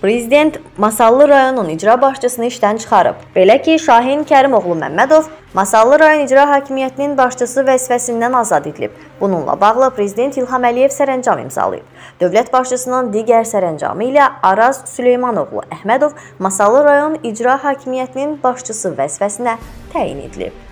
Prezident Masallı rayonun icra başçısını işdən çıxarıb. Belə ki, Şahin Kərimoğlu Məmmədov Masallı rayon icra hakimiyyətinin başçısı vəzifəsindən azad edilib. Bununla bağlı prezident İlham Əliyev sərəncam imzalayıb. Dövlət başçısının digər sərəncamı ilə Araz Süleymanoğlu Əhmədov Masallı rayon icra hakimiyyətinin başçısı vəzifəsinə təyin edilib.